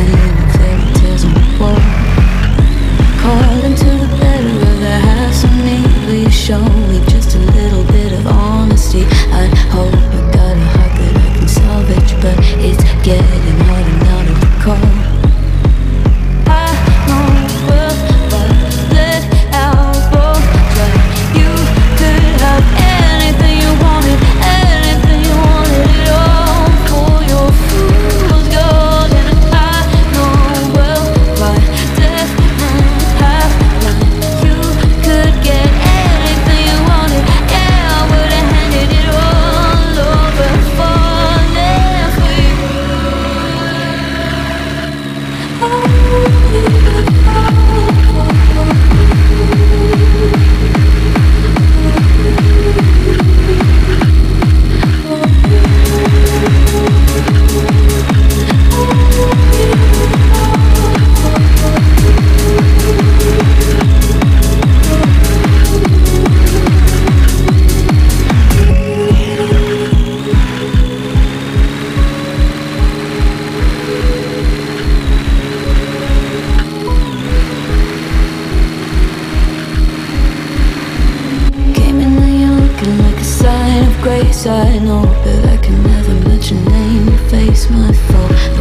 painted grace I know, but I can never mention name, face my fault